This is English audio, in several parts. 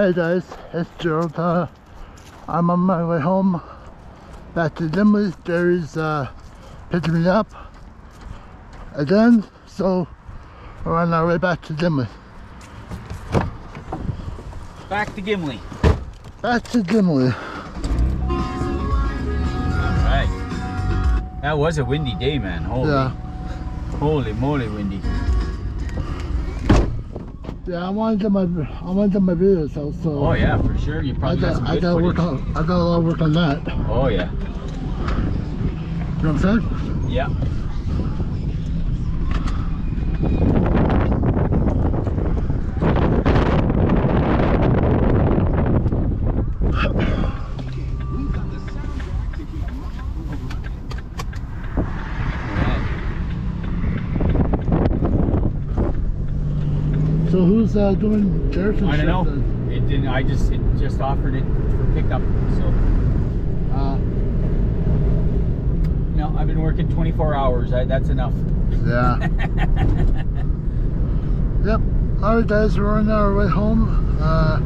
Hey guys, it's Gerald. Uh, I'm on my way home back to Dimley. Jerry's uh, picking me up again, so we're on our way back to Dimley. Back to Gimli. Back to Dimley. Alright. That was a windy day, man. Holy, Yeah, holy moly windy. Yeah. I wanted to do my I wanted to my videos also. Oh yeah, for sure. You I probably got got I got work on I got a lot of work on that. Oh yeah. You know what I'm saying? Yeah. So who's uh, doing Jerry's I don't know. It didn't. I just it just offered it for pickup. So Uh, no, I've been working 24 hours. I, that's enough. yeah. Yep. Alright guys, we're on our way home. Uh,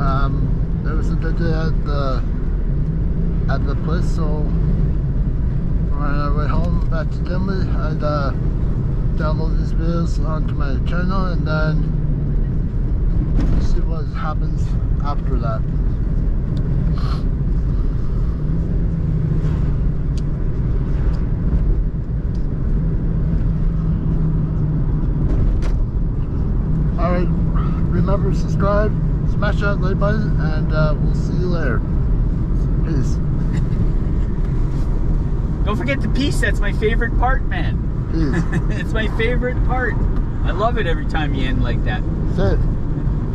um, it was a good day at the at the place, so we're on our way home back to Denver. I'd uh, download these videos onto my channel and then see what happens after that. Alright, remember to subscribe, smash that like button, and uh, we'll see you later. Peace. Don't forget the peace, That's my favorite part, man. It's my favorite part. I love it every time you end like that.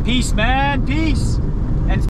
Peace, man. Peace.